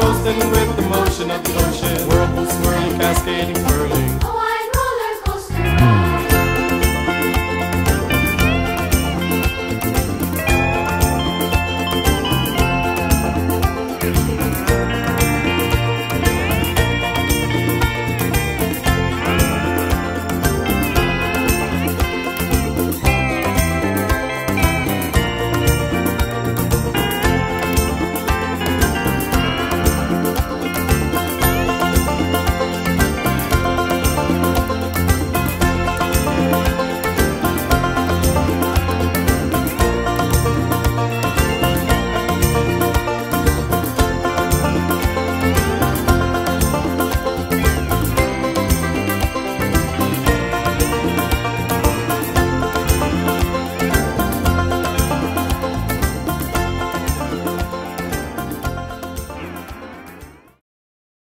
coasting with the motion of the ocean, whirlpool swirling, cascading, whirling.